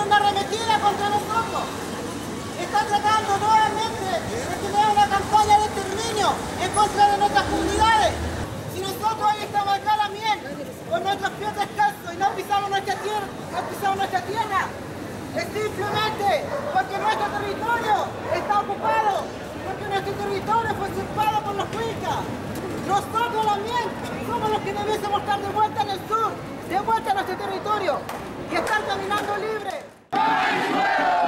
haciendo una arremetida contra nosotros. Está tratando nuevamente de tener una campaña de exterminio en contra de nuestras comunidades. Si nosotros hoy estamos acá la miel, con nuestros pies descalzos y no pisamos nuestra tierra, no pisamos nuestra tierra, es simplemente porque nuestro territorio está ocupado, porque nuestro territorio fue usurpado por los cuicas. Nosotros también somos los que debiésemos estar de vuelta en el sur, de vuelta a nuestro territorio y estar caminando libre. Venezuela!